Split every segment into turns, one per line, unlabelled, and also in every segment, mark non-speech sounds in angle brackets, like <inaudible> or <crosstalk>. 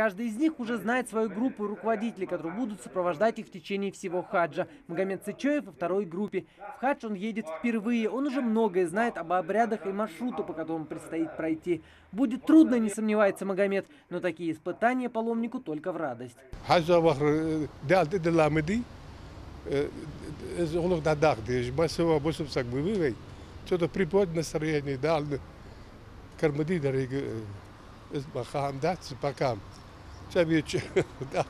Каждый из них уже знает свою группу и руководителей, которые будут сопровождать их в течение всего хаджа. Магомед Сычоев во второй группе. В хадж он едет впервые. Он уже многое знает об обрядах и маршруту, по которому предстоит пройти. Будет трудно, не сомневается Магомед, но такие испытания паломнику только в радость.
Что-то приподнять настроение, да, кармади дороги, бахам, <laughs> да.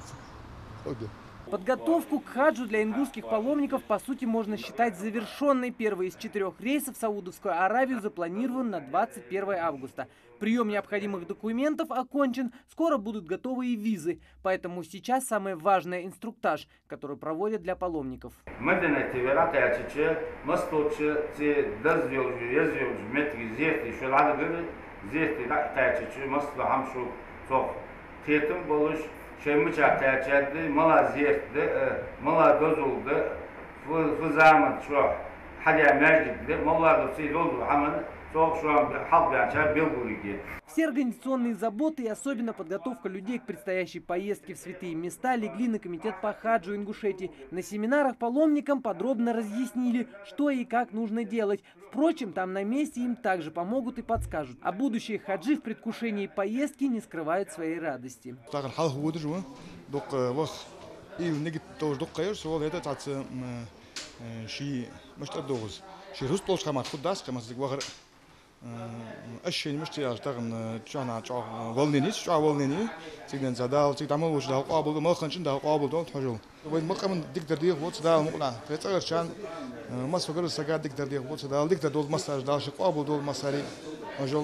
Подготовку к хаджу для ингушских паломников, по сути, можно считать завершенной. Первый из четырех рейсов в Саудовскую Аравию запланирован на 21 августа. Прием необходимых документов окончен, скоро будут готовы и визы. Поэтому сейчас самое важное инструктаж, который проводят для паломников.
tetim boluş şömüçak terçetli, mala ziyetli, e, mala dozuldu, fızamın çoğ, hadi mercidli, mala dosyaylı oldu, hamın
Все организационные заботы и особенно подготовка людей к предстоящей поездке в святые места легли на комитет по хаджу Ингушетии. На семинарах паломникам подробно разъяснили, что и как нужно делать. Впрочем, там на месте им также помогут и подскажут. А будущие хаджи в предвкушении поездки не скрывают своей радости.
اشي مشتي اشتغل جانا جا والنيني جا والنيني تيجي აშენიმშ ტიაშდაგნ ჩანა ჩა ვალნინის ჩა ვალნინი ციგდენ ზადალ ციგ დამოლუშ დავყავბულდო მოხანჩინ დავყავბულდო თოჟო ვენ მოყემ დიგდერდი ღოც და მოყლა ეწერს ჩან მას ვაგერ საგა დიგდერდი ღოც და დიგდერდო მასაჟ დალში ყავბულდო მასარი თოჟო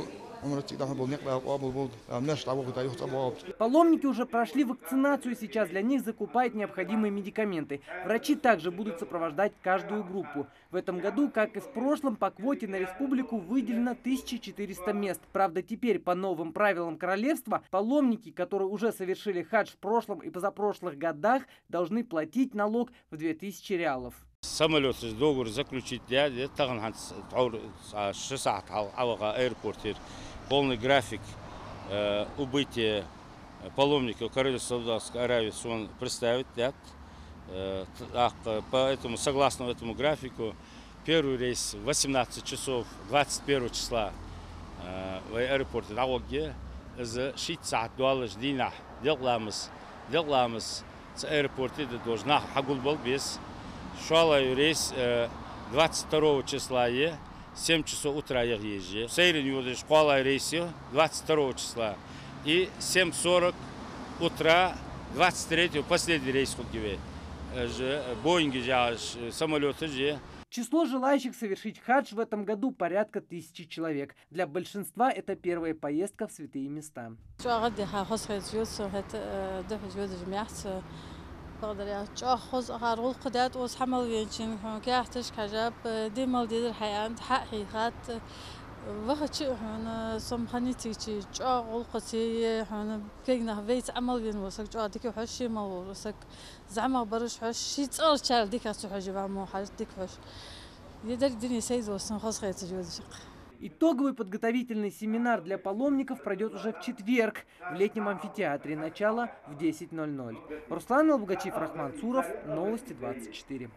Паломники уже прошли вакцинацию, сейчас для них закупают необходимые медикаменты. Врачи также будут сопровождать каждую группу. В этом году, как и в прошлом, по квоте на республику выделено 1400 мест. Правда, теперь по новым правилам королевства паломники, которые уже совершили хадж в прошлом и позапрошлых годах, должны платить налог в 2000 реалов.
самолетсіз договор заключить для тағын шы сағат ауаға аэропорттер полный график э, убытия э, паломников король Саудовской Аравии он представит для э, поэтому согласно этому графику первый рейс 18 часов 21 числа в аэропорте Ауаге за 6 сағат дуалы ждейна делғаламыз делғаламыз аэропортте де должна хагул бол без шуалай рейс 22 числа е 7 часов утра я езжу. Сейрин юдыш школа рейсе 22 числа. И 7.40 утра 23 последний рейс купили. Боинги самолеты же.
Число желающих совершить хадж в этом году порядка тысячи человек. Для большинства это первая поездка в святые места.
بقدر يعني. أخذ غرغول قدات وصح مليانشين حنكي أحتاج كجاب دي مال دي الحياة حق حيخات وقت شيء حنا خني تيجي جا قلقتي حنا كينا بيت عمل بين وسك جا ديك حشي ما وسك زعما برش حش شيء تصير شال ديك أسو حجبا مو حش ديك حش. يدري الدنيا سيد وسن خص خير تجوز شق.
Итоговый подготовительный семинар для паломников пройдет уже в четверг в летнем амфитеатре. Начало в 10.00. Руслан Албогачев, Рахман Цуров. Новости 24.